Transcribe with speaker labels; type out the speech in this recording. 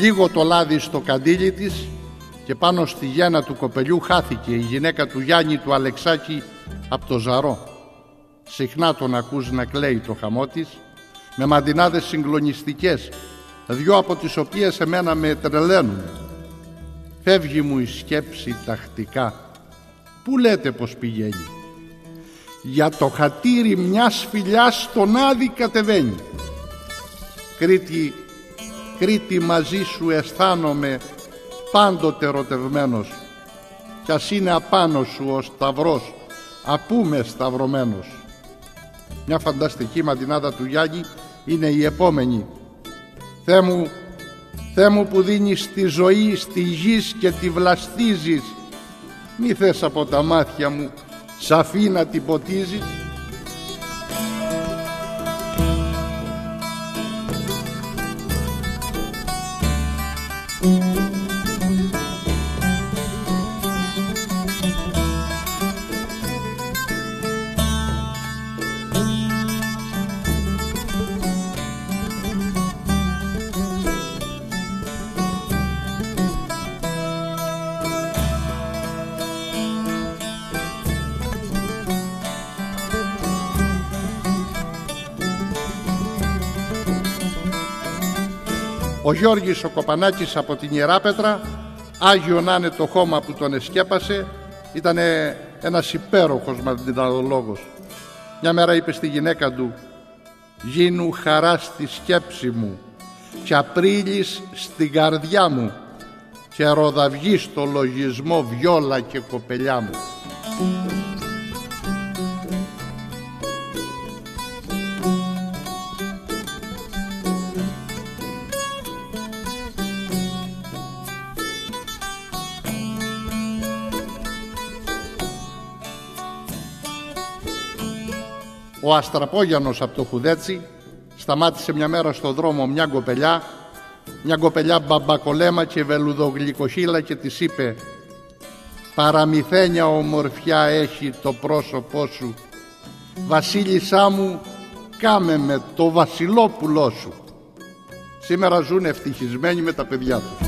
Speaker 1: Λίγο το λάδι στο καντήλι της και πάνω στη γέννα του κοπελιού χάθηκε η γυναίκα του Γιάννη του Αλεξάκη από το ζαρό. Συχνά τον ακούς να κλαίει το χαμό της με μαντινάδες συγκλονιστικές δυο από τις οποίες εμένα με τρελαίνουν. Φεύγει μου η σκέψη τακτικά. Πού λέτε πως πηγαίνει; Για το χατήρι μιας φιλιάς στον Άδη κατεβαίνει. Κρήτη, Κρήτη μαζί σου αισθάνομαι πάντοτε ερωτευμένος κι ας είναι απάνω σου ο σταυρός απούμε σταυρωμένος. Μια φανταστική μαντινάδα του Γιάννη είναι η επόμενη. Θεέ μου, Θεέ μου που δίνεις τη ζωή στη γης και τη βλαστίζεις. Μη θες από τα μάτια μου σαφή να την ποτίζεις Ο Γιώργης ο Κοπανάκης από την Ιεράπετρα Άγιο να είναι το χώμα που τον εσκέπασε ήταν ένας υπέροχος μαντιναδολόγος μια μέρα είπε στη γυναίκα του γίνου χαρά στη σκέψη μου και απρίλης στην καρδιά μου και ροδαυγής στο λογισμό βιόλα και κοπελιά μου Ο Αστραπόγιανος από το Χουδέτσι σταμάτησε μια μέρα στο δρόμο μια κοπελιά, μια κοπελιά μπαμπακολέμα και βελουδογλυκοχύλα και της είπε «Παραμυθένια ομορφιά έχει το πρόσωπό σου, βασίλισσά μου κάμε με το βασιλόπουλό σου». Σήμερα ζουν ευτυχισμένοι με τα παιδιά τους.